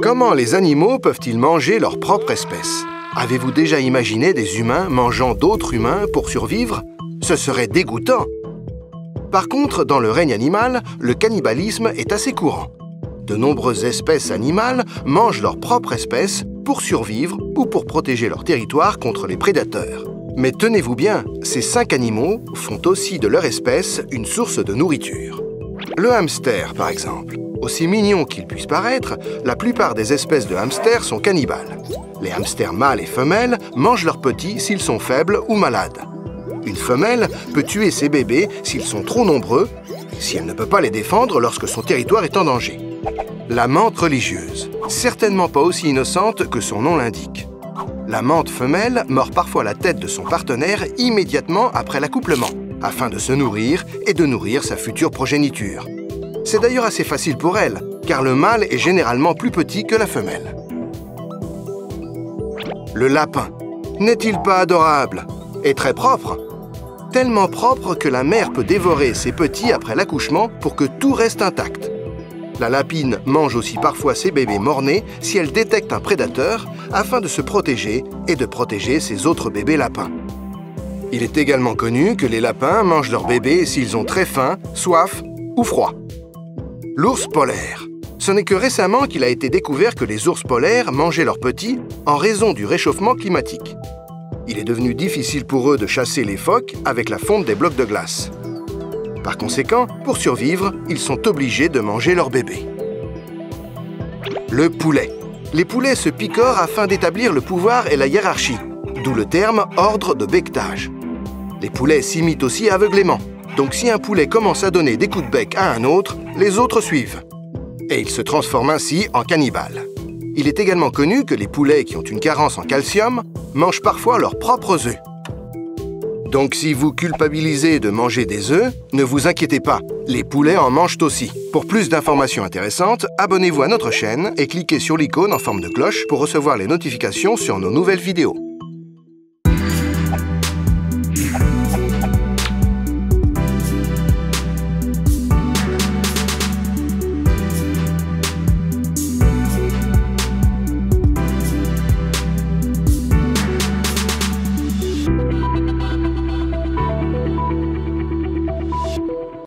Comment les animaux peuvent-ils manger leur propre espèce? Avez-vous déjà imaginé des humains mangeant d'autres humains pour survivre? Ce serait dégoûtant Par contre, dans le règne animal, le cannibalisme est assez courant. De nombreuses espèces animales mangent leur propre espèce pour survivre ou pour protéger leur territoire contre les prédateurs. Mais tenez-vous bien, ces cinq animaux font aussi de leur espèce une source de nourriture. Le hamster, par exemple. Aussi mignon qu'il puisse paraître, la plupart des espèces de hamsters sont cannibales. Les hamsters mâles et femelles mangent leurs petits s'ils sont faibles ou malades. Une femelle peut tuer ses bébés s'ils sont trop nombreux, si elle ne peut pas les défendre lorsque son territoire est en danger. La menthe religieuse, certainement pas aussi innocente que son nom l'indique. La menthe femelle mord parfois la tête de son partenaire immédiatement après l'accouplement, afin de se nourrir et de nourrir sa future progéniture. C'est d'ailleurs assez facile pour elle, car le mâle est généralement plus petit que la femelle. Le lapin. N'est-il pas adorable Et très propre? Tellement propre que la mère peut dévorer ses petits après l'accouchement pour que tout reste intact. La lapine mange aussi parfois ses bébés mort-nés si elle détecte un prédateur afin de se protéger et de protéger ses autres bébés lapins. Il est également connu que les lapins mangent leurs bébés s'ils ont très faim, soif ou froid. L'ours polaire. Ce n'est que récemment qu'il a été découvert que les ours polaires mangeaient leurs petits en raison du réchauffement climatique. Il est devenu difficile pour eux de chasser les phoques avec la fonte des blocs de glace. Par conséquent, pour survivre, ils sont obligés de manger leur bébé. Le poulet. Les poulets se picorent afin d'établir le pouvoir et la hiérarchie, d'où le terme ordre de bectage. Les poulets s'imitent aussi aveuglément, donc si un poulet commence à donner des coups de bec à un autre, les autres suivent. Et il se transforme ainsi en cannibale. Il est également connu que les poulets qui ont une carence en calcium mangent parfois leurs propres œufs. Donc si vous culpabilisez de manger des œufs, ne vous inquiétez pas, les poulets en mangent aussi. Pour plus d'informations intéressantes, abonnez-vous à notre chaîne et cliquez sur l'icône en forme de cloche pour recevoir les notifications sur nos nouvelles vidéos.